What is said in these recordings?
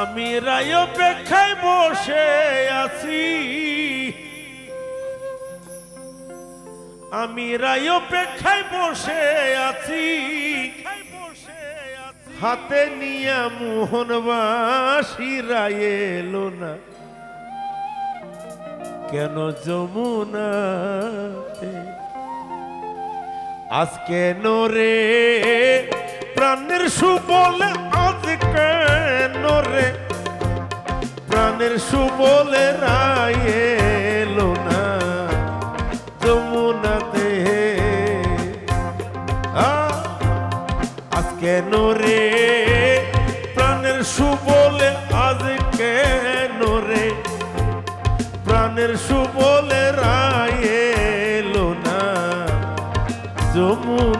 আমি রায় অপেক্ষায় বসে আছি। আমি রায় অপেক্ষায় বসে আছি। হাতে নিয়ে মোহনবাসী রায় এলো না। কেন যমুনাতে? আজকে নরে প্রাণের সুবলে আজ কেন রে প্রাণের সুবলে রায় এলো না যমুনাতে। আ, আজকে নরে প্রাণের সুবলে আজ কেন রে? প্রাণের সুবলে রায় এলো না যমুনা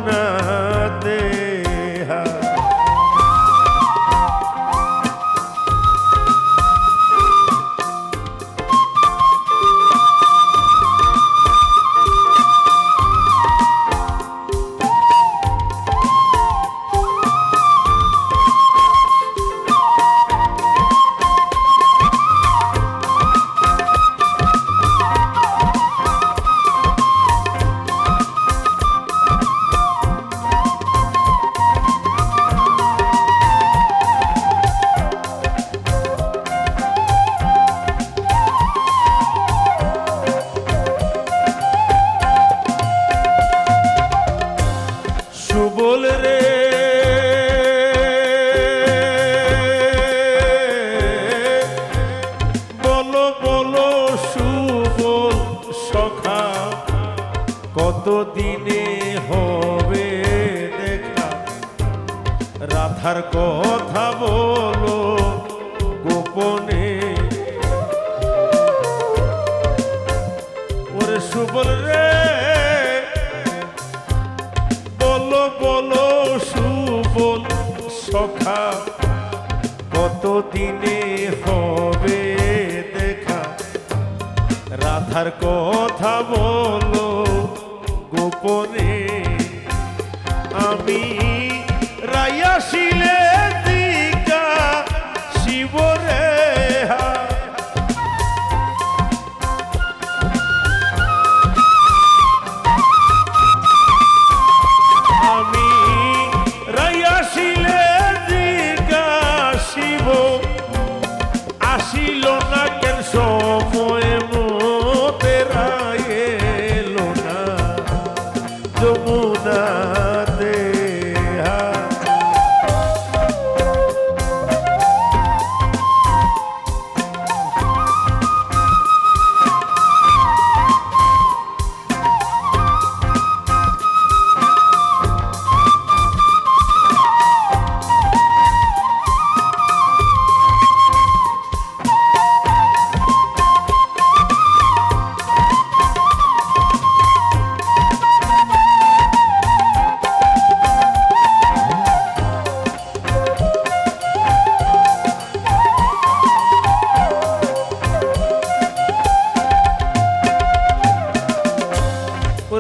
কত দিনে হবে দেখা? রাধার কথা বলো গোপনে। ওরে সুবল রে, বলো বলো সুবল সখা কত দিনে হবে দেখা? রাধার কথা বলো গোপনে আমি রায়াশিলে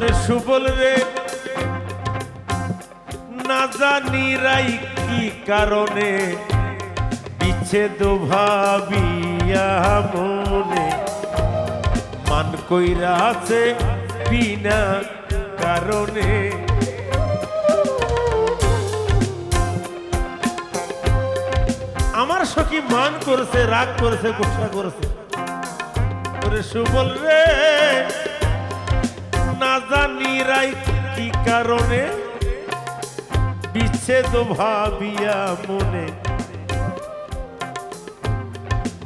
ওরে সুবল রে। না জানি রাই কি কারণে বিচ্ছেদ ভাবিয়া মনে মান কইরা আছে বিনা কারণে। আমার সখী মান করেছে, রাগ করেছে গোসা করেছে। ওরে সুবল রে। না জানি রাই কি কারণে? বিচ্ছেদ ভাবিয়া মনে।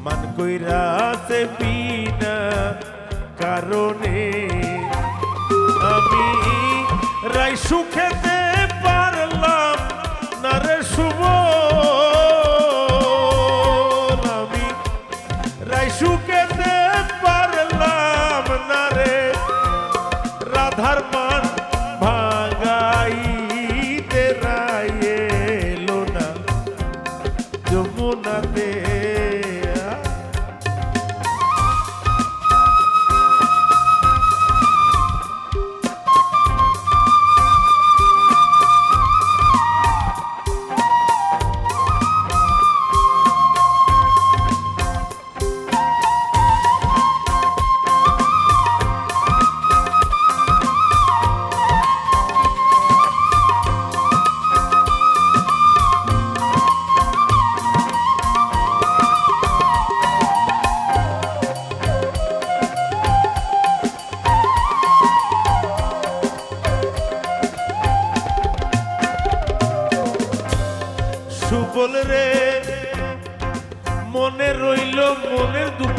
মান কইরা আছে বিনা কারণে। আমি রাই সুখেতে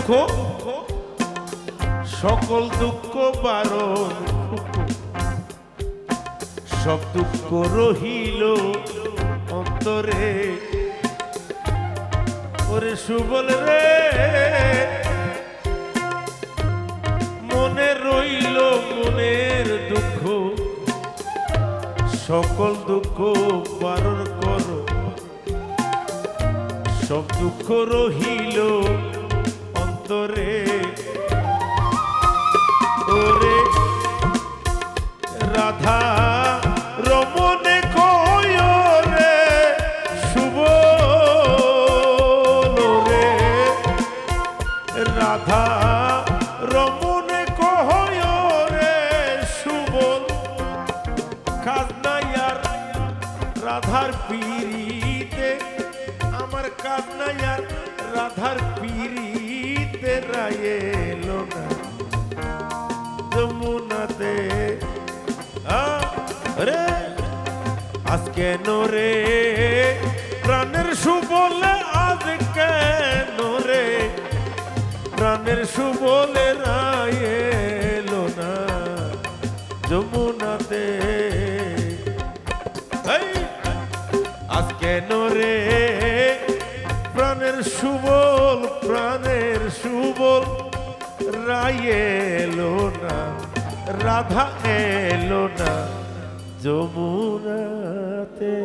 দুঃখ? সকল দুঃখ বারণ সব দুঃখ রহিল অন্তরে। ওরে সুবল রে, মনে রইল মনের দুঃখ। সকল দুঃখ বারণ করো। সব দুঃখ রহিল অন্তরে ওরে রাধা রমনে রে রাধা রে রাধার পিড়িতে আমার কাজনাইয়ার রাধার পিড়িতে রায়েলো না যমুনাতে রে আজ কেন রে প্রাণের সুবলে আজ কেন রে প্রাণের সুবলে রায়েলো না যমুনাতে আজ কেন রে প্রাণের সুবল প্রাণের সুবল। রায় এলো না রাধা এলো না যমুনাতে।